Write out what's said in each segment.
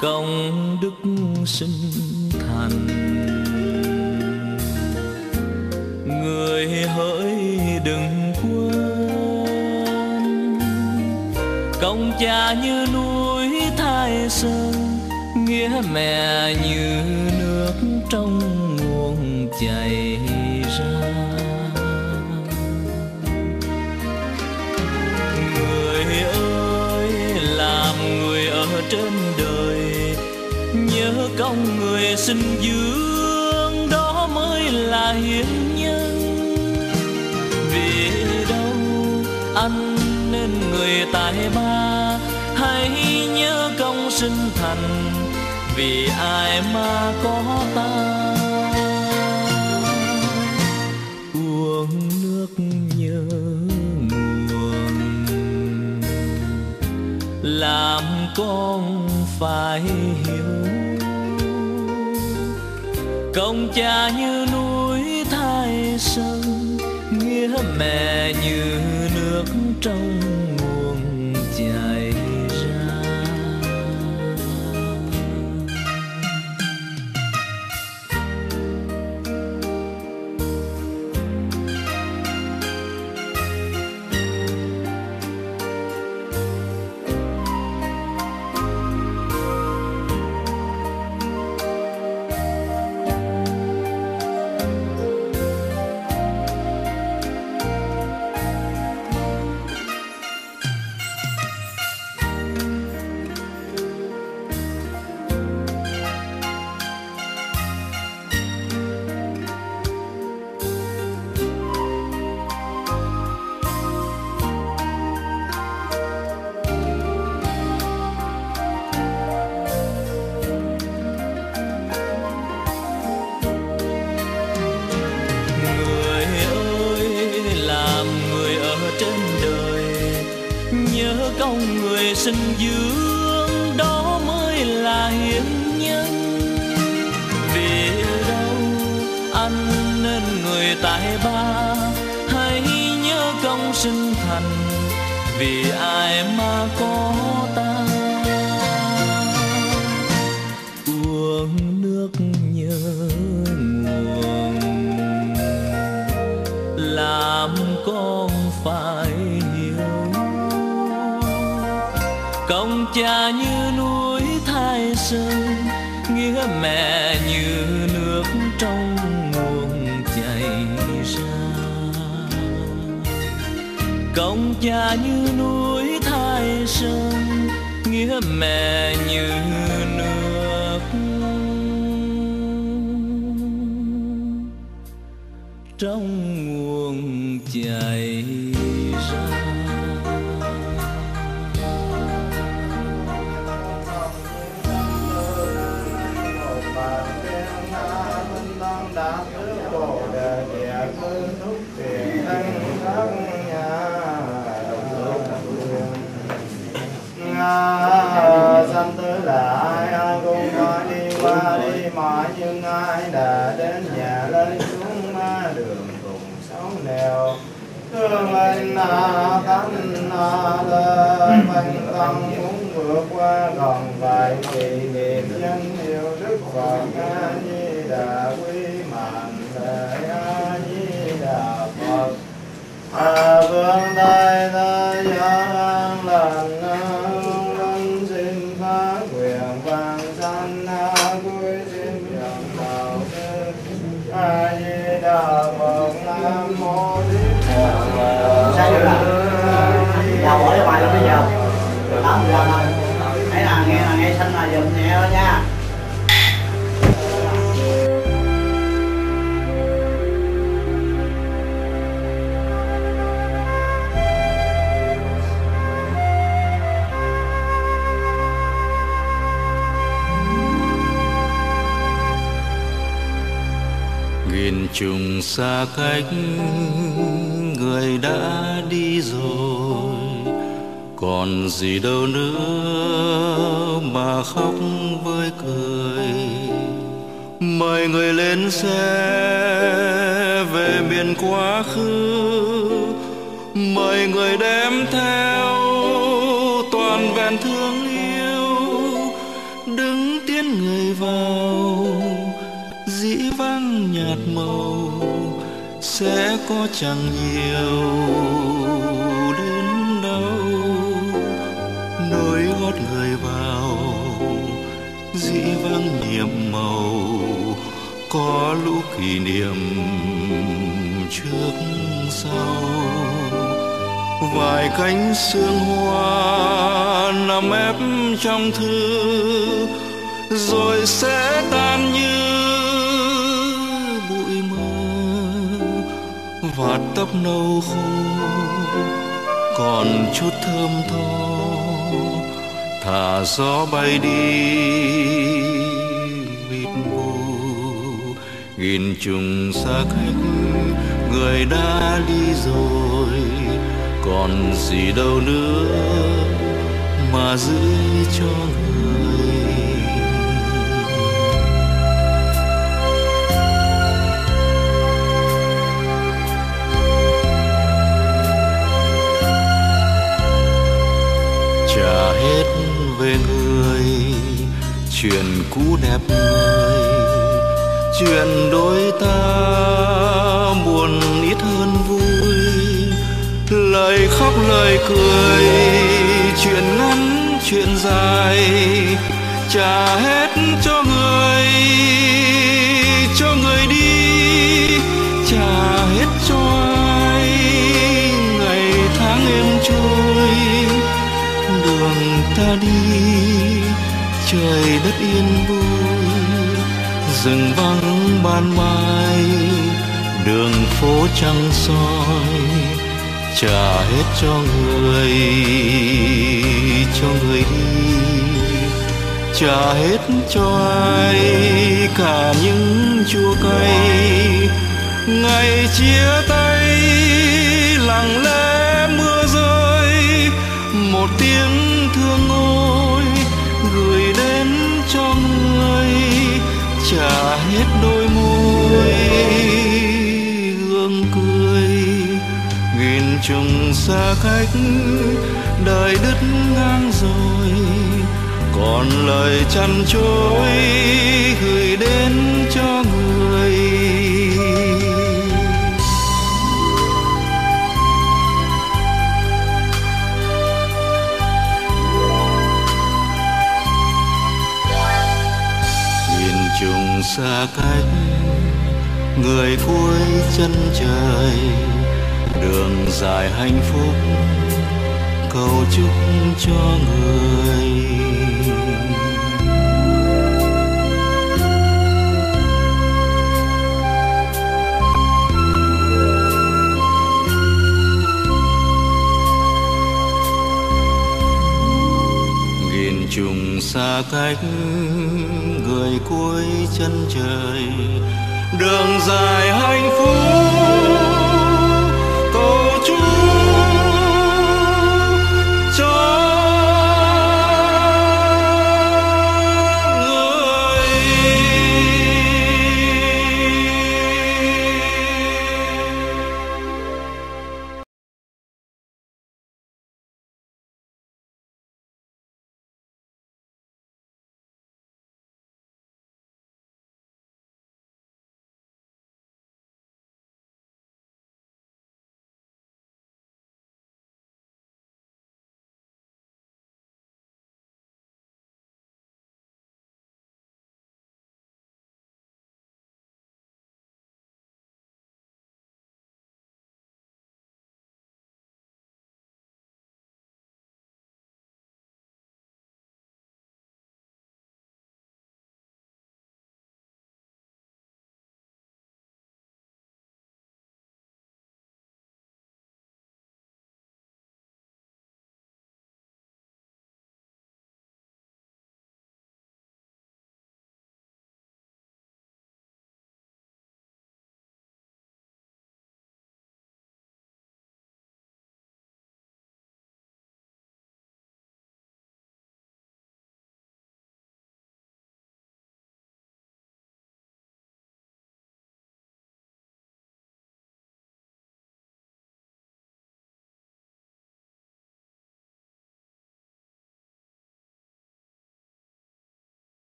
công đức sinh thành người hỡi đừng quên. Công cha như núi thái sơn, nghĩa mẹ như nước trong nguồn chảy. Người sinh dưỡng đó mới là hiến nhân. Vì đâu anh nên người tài ba? Hãy nhớ công sinh thành, vì ai mà có ta? Uống nước nhớ nguồn, làm con phải hiểu công cha như núi thái sơn nghĩa mẹ như nước trong như núi thái sơn, nghĩa mẹ như nước trong nguồn chảy ra. Công cha như núi thái sơn, nghĩa mẹ như nước trong nguồn chảy sanh tử là ai? Cũng phải đi qua đi mãi nhưng ai đã đến nhà lên xuống đường cùng xấu nèo thương anh na tánh na lên văn tâm muốn vượt qua còn vài kỷ niệm danh hiệu đức phật. A di đà quý mạng lệ. A di đà phật. À vương đại thế tám thấy là nghe là nghe xanh là dùm nhẹ thôi nha nghìn trùng xa cách người đã đi rồi còn gì đâu nữa mà khóc với cười. Mời người lên xe về miền quá khứ. Mời người đem theo toàn vẹn thương yêu. Đứng tiến người vào, dĩ vang nhạt màu sẽ có chẳng nhiều. Có lũ kỷ niệm trước sau. Vài cánh sương hoa nằm ép trong thư, rồi sẽ tan như bụi mơ và tóc nâu khô, còn chút thơm tho, thả gió bay đi. Nghìn trùng xa cách, người đã đi rồi. Còn gì đâu nữa mà giữ cho người. Trả hết về người, chuyện cũ đẹp người chuyện đôi ta buồn ít hơn vui. Lời khóc, lời cười, chuyện ngắn, chuyện dài, trả hết cho người cho người đi, trả hết cho ai. Ngày tháng em trôi, đường ta đi, trời đất yên vui. Rừng vang ban mai đường phố trăng soi, trả hết cho người cho người đi. Trả hết cho ai, cả những chua cay. Ngày chia tay, lặng lẽ mưa rơi, một tiếng thương ôi gửi đến cho người. Trả hết đôi chừng xa cách, đời đứt ngang rồi. Còn lời chăn chối gửi đến cho người. Xa cách, người cuối chân trời đường dài hạnh phúc, cầu chúc cho người. Nghìn trùng xa cách, người cuối chân trời, đường dài hạnh phúc.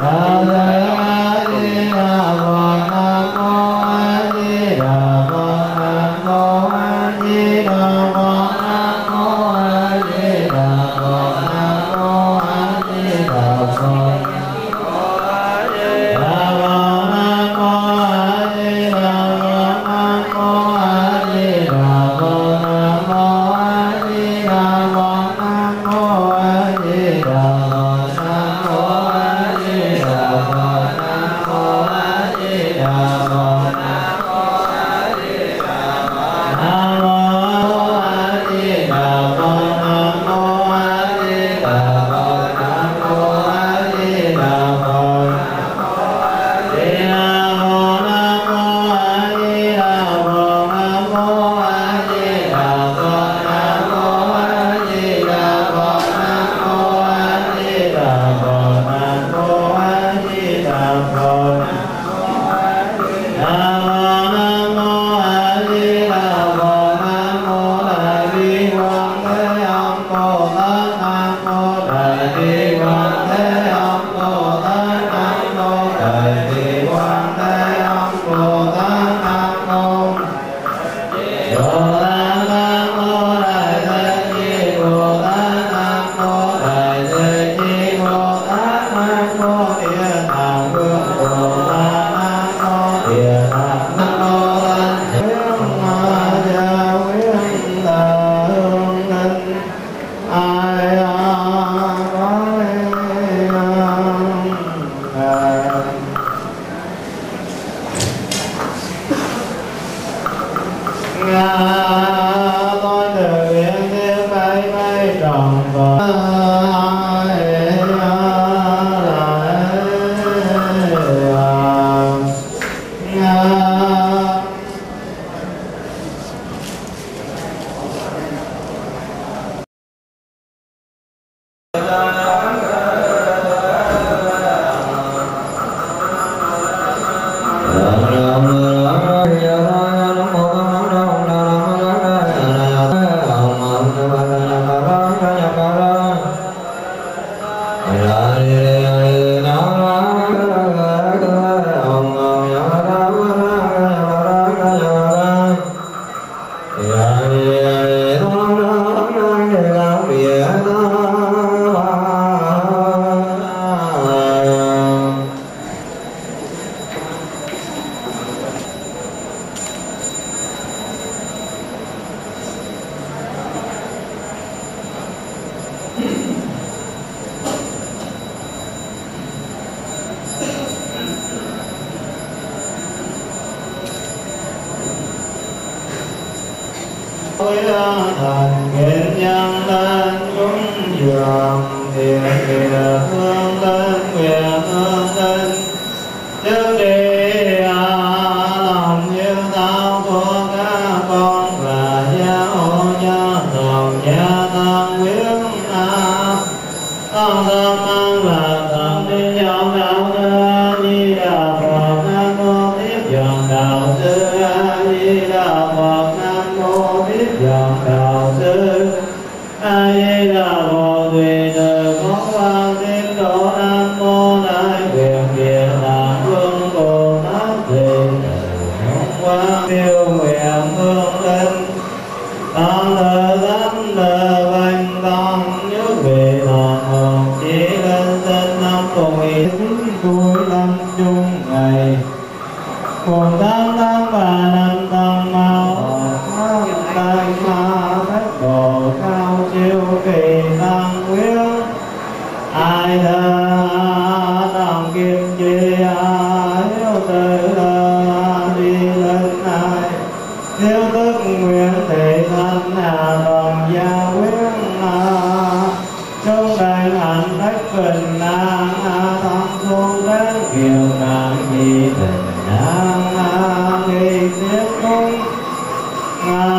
Amen. Ram. đạo sư a di đà phật tùy thời có quan tiếp độ nam mô đại nguyện địa tạng vương bồ tát tùy quan tiêu nguyện hương linh con thơ tâm thơ văn con nhớ về lòng chỉ lên sinh năm cùng cuối năm chung ngày cùng tăng tăng và tình đang nghĩ tiếp tôi ngài